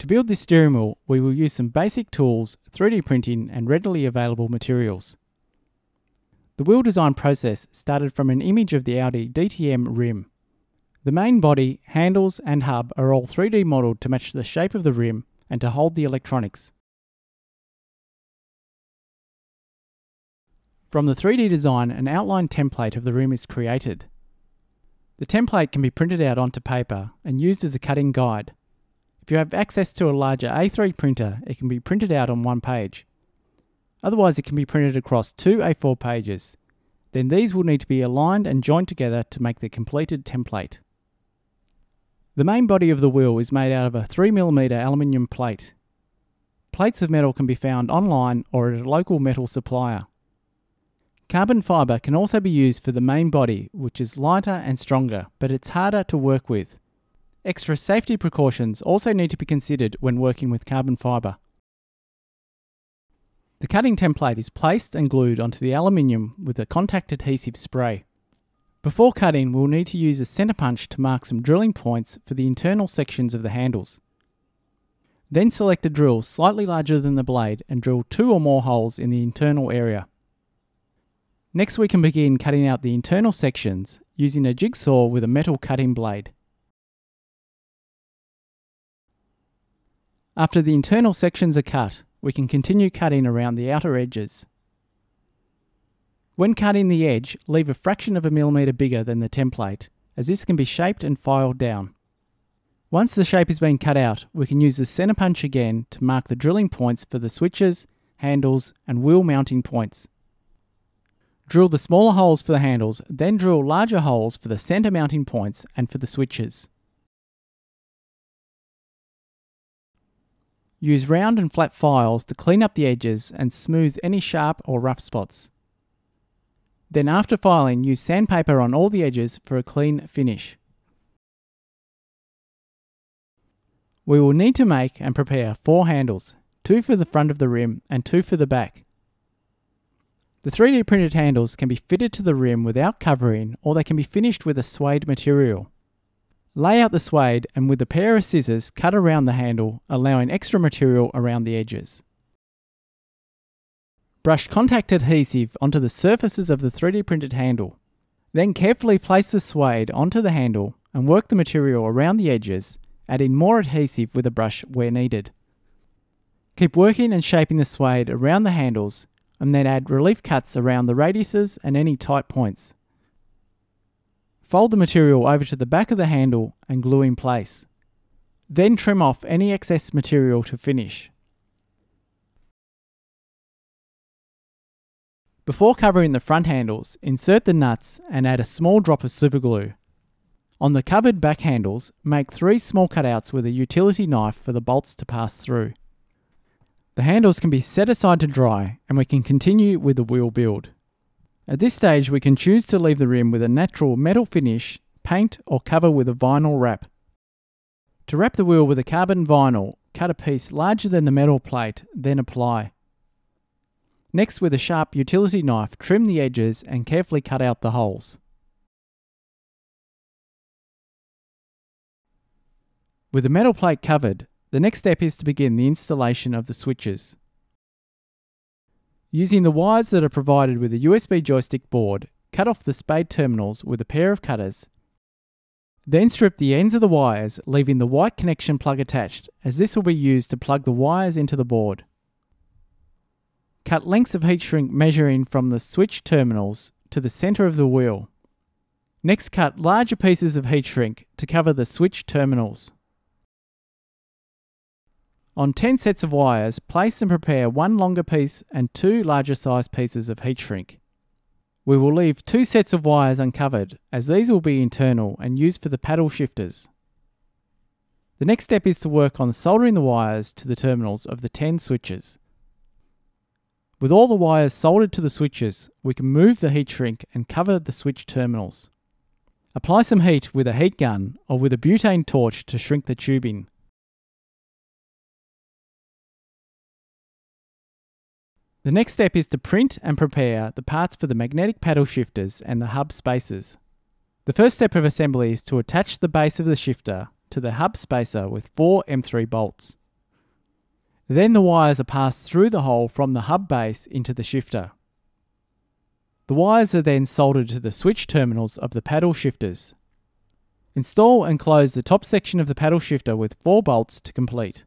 To build this steering wheel, we will use some basic tools, 3D printing and readily available materials. The wheel design process started from an image of the Audi DTM rim. The main body, handles and hub are all 3D modelled to match the shape of the rim and to hold the electronics. From the 3D design, an outline template of the rim is created. The template can be printed out onto paper and used as a cutting guide. If you have access to a larger A3 printer, it can be printed out on one page. Otherwise, it can be printed across two A4 pages. Then these will need to be aligned and joined together to make the completed template. The main body of the wheel is made out of a 3mm aluminium plate. Plates of metal can be found online or at a local metal supplier. Carbon fibre can also be used for the main body, which is lighter and stronger, but it's harder to work with. Extra safety precautions also need to be considered when working with carbon fibre. The cutting template is placed and glued onto the aluminium with a contact adhesive spray. Before cutting, we'll need to use a centre punch to mark some drilling points for the internal sections of the handles. Then select a drill slightly larger than the blade and drill two or more holes in the internal area. Next we can begin cutting out the internal sections using a jigsaw with a metal cutting blade. After the internal sections are cut, we can continue cutting around the outer edges. When cutting the edge, leave a fraction of a millimetre bigger than the template, as this can be shaped and filed down. Once the shape has been cut out, we can use the centre punch again to mark the drilling points for the switches, handles and wheel mounting points. Drill the smaller holes for the handles, then drill larger holes for the centre mounting points and for the switches. Use round and flat files to clean up the edges and smooth any sharp or rough spots. Then after filing, use sandpaper on all the edges for a clean finish. We will need to make and prepare four handles, two for the front of the rim and two for the back. The 3D printed handles can be fitted to the rim without covering or they can be finished with a suede material. Lay out the suede and with a pair of scissors cut around the handle, allowing extra material around the edges. Brush contact adhesive onto the surfaces of the 3D printed handle. Then carefully place the suede onto the handle and work the material around the edges, adding more adhesive with a brush where needed. Keep working and shaping the suede around the handles and then add relief cuts around the radiuses and any tight points. Fold the material over to the back of the handle and glue in place. Then trim off any excess material to finish. Before covering the front handles, insert the nuts and add a small drop of superglue. On the covered back handles, make three small cutouts with a utility knife for the bolts to pass through. The handles can be set aside to dry and we can continue with the wheel build. At this stage, we can choose to leave the rim with a natural metal finish, paint, or cover with a vinyl wrap. To wrap the wheel with a carbon vinyl, cut a piece larger than the metal plate, then apply. Next, with a sharp utility knife, trim the edges and carefully cut out the holes. With the metal plate covered, the next step is to begin the installation of the switches. Using the wires that are provided with a USB joystick board, cut off the spade terminals with a pair of cutters. Then strip the ends of the wires, leaving the white connection plug attached, as this will be used to plug the wires into the board. Cut lengths of heat shrink measuring from the switch terminals to the center of the wheel. Next cut larger pieces of heat shrink to cover the switch terminals. On 10 sets of wires, place and prepare one longer piece and two larger size pieces of heat shrink. We will leave two sets of wires uncovered as these will be internal and used for the paddle shifters. The next step is to work on soldering the wires to the terminals of the 10 switches. With all the wires soldered to the switches, we can move the heat shrink and cover the switch terminals. Apply some heat with a heat gun or with a butane torch to shrink the tubing. The next step is to print and prepare the parts for the magnetic paddle shifters and the hub spacers. The first step of assembly is to attach the base of the shifter to the hub spacer with four M3 bolts. Then the wires are passed through the hole from the hub base into the shifter. The wires are then soldered to the switch terminals of the paddle shifters. Install and close the top section of the paddle shifter with four bolts to complete.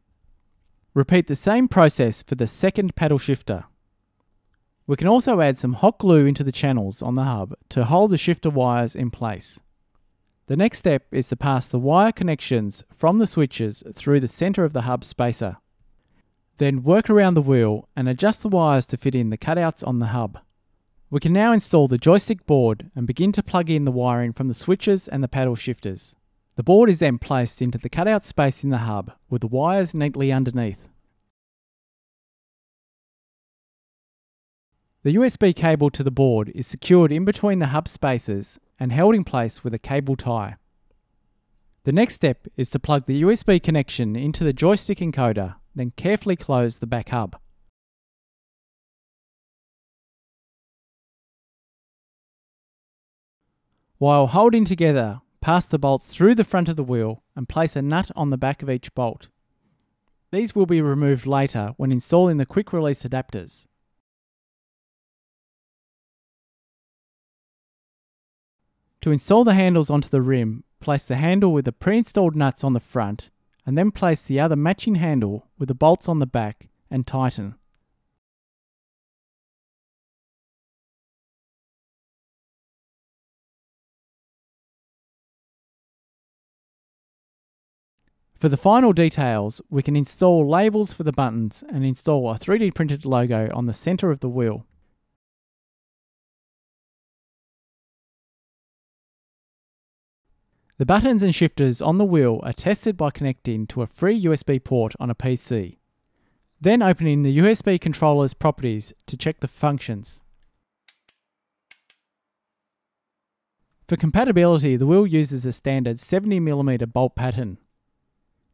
Repeat the same process for the second paddle shifter. We can also add some hot glue into the channels on the hub to hold the shifter wires in place. The next step is to pass the wire connections from the switches through the centre of the hub spacer. Then work around the wheel and adjust the wires to fit in the cutouts on the hub. We can now install the joystick board and begin to plug in the wiring from the switches and the paddle shifters. The board is then placed into the cutout space in the hub with the wires neatly underneath. The USB cable to the board is secured in between the hub spaces and held in place with a cable tie. The next step is to plug the USB connection into the joystick encoder, then carefully close the back hub. While holding together, pass the bolts through the front of the wheel and place a nut on the back of each bolt. These will be removed later when installing the quick release adapters. To install the handles onto the rim, place the handle with the pre-installed nuts on the front and then place the other matching handle with the bolts on the back and tighten. For the final details, we can install labels for the buttons and install a 3D printed logo on the centre of the wheel. The buttons and shifters on the wheel are tested by connecting to a free USB port on a PC. Then opening the USB controller's properties to check the functions. For compatibility, the wheel uses a standard 70mm bolt pattern.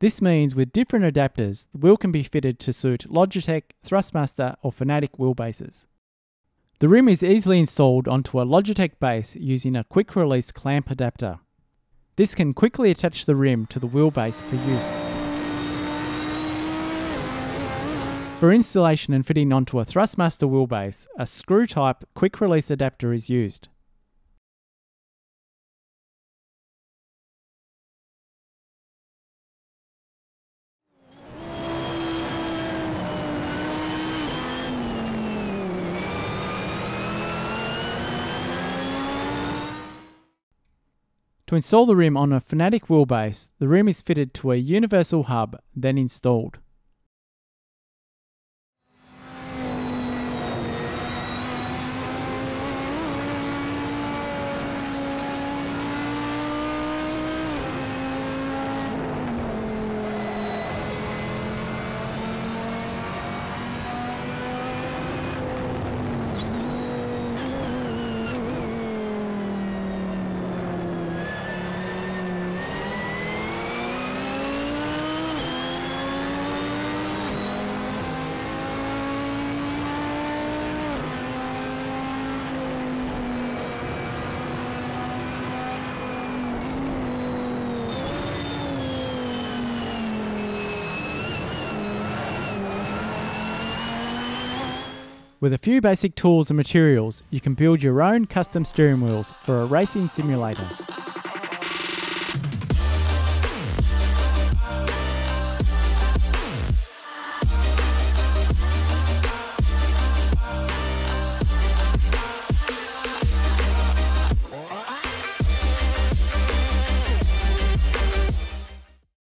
This means with different adapters, the wheel can be fitted to suit Logitech, Thrustmaster or Fanatec wheelbases. The rim is easily installed onto a Logitech base using a quick release clamp adapter. This can quickly attach the rim to the wheelbase for use. For installation and fitting onto a Thrustmaster wheelbase, a screw type quick release adapter is used. To install the rim on a Fanatec wheelbase, the rim is fitted to a universal hub, then installed. With a few basic tools and materials, you can build your own custom steering wheels for a racing simulator.